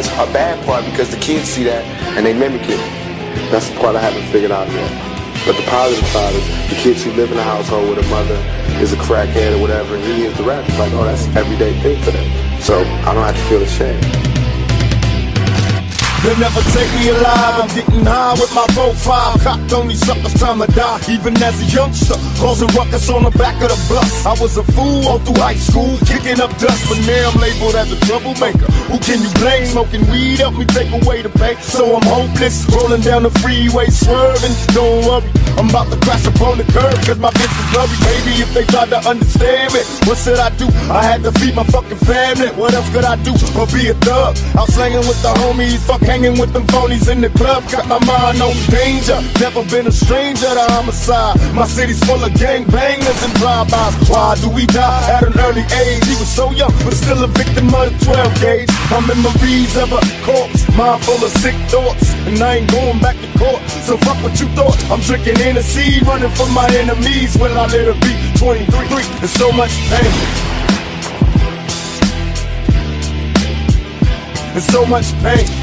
there's a bad part because the kids see that and they mimic it. That's the part I haven't figured out yet. But the positive side is the kids who live in a household where the mother is a crackhead or whatever, and he is the rap. It's like, oh, that's everyday thing for them. So I don't have to feel ashamed. They'll never take me alive. I'm getting high with my profile. Cocked on these suckers, time to die. Even as a youngster, causing ruckus on the back of the bus. I was a fool all through high school, kicking up dust. But now I'm labeled as a troublemaker. Who can you blame? Smoking weed help me take away the pain. So I'm hopeless, rolling down the freeway, swerving. Don't worry, I'm about to crash upon the curb. Cause my bitch is blurry. Maybe if they tried to understand me, what should I do? I had to feed my fucking family. What else could I do? Or be a thug? I'm slanging with the homies, fuck hanging with them phonies in the club. Got my mind on danger. Never been a stranger to homicide. My city's full of gang bangers and drive-bys. Why do we die at an early age? He was so young, but still a victim of the 12 gauge. My memories of a corpse, mind full of sick thoughts, and I ain't going back to court. So fuck what you thought. I'm drinking Hennessy, running from my enemies. Will I let it be 23? There's so much pain. There's so much pain.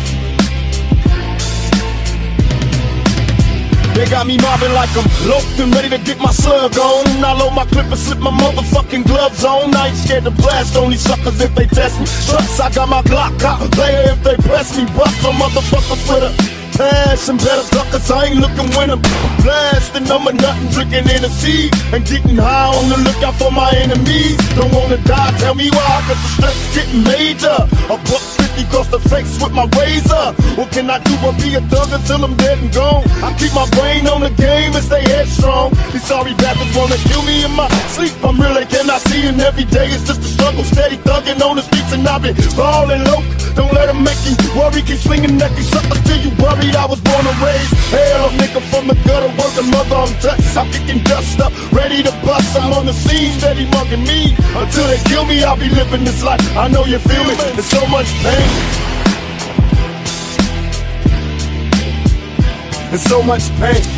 They got me mobbing like I'm loped and ready to get my slug on. I load my clip and slip my motherfucking gloves on. I ain't scared to blast on these suckers if they test me. Trust, I got my Glock out. Player if they press me. Bust some motherfuckers with a passion. Better suckers, I ain't looking when I'm blasting. I'm a nothing drinking in the sea and getting high on the lookout for my enemies. Don't wanna die, tell me why, cause the stress getting major. A buck 50 across the face with my razor. What can I do but be a thug until I'm dead and gone? I keep my brain on the game and stay headstrong. These sorry bastards wanna kill me in my sleep. I'm real, cannot see, and every day it's just a struggle. Steady thugging on the streets, and I've been balling low. Don't let them make you worry, keep swinging at these suckers till you worried. I was born and raised. Hell, nigga from the gutter, working mother, I'm touched. I'm kicking dust up, ready to bust. I'm on the scene, steady mugging me. Until they kill me, I'll be living this life. I know you feel me, there's so much pain. There's so much pain.